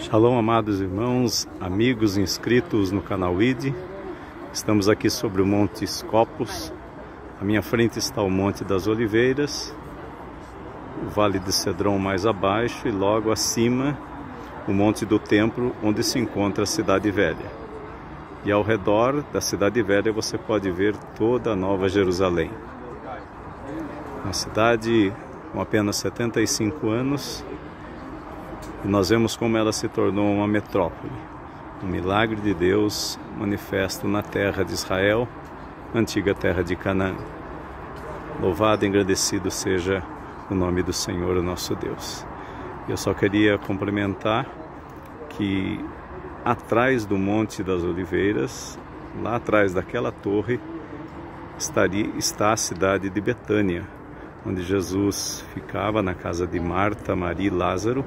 Shalom, amados irmãos, amigos inscritos no canal ID. Estamos aqui sobre o Monte Scopus. À minha frente está o Monte das Oliveiras, o Vale de Cedron mais abaixo e logo acima o Monte do Templo, onde se encontra a Cidade Velha. E ao redor da Cidade Velha você pode ver toda a Nova Jerusalém. Uma cidade com apenas 75 anos, e nós vemos como ela se tornou uma metrópole. Um milagre de Deus manifesto na terra de Israel, antiga terra de Canaã. Louvado e agradecido seja o nome do Senhor, o nosso Deus. Eu só queria complementar que atrás do Monte das Oliveiras, lá atrás daquela torre, estaria, está a cidade de Betânia, onde Jesus ficava na casa de Marta, Maria e Lázaro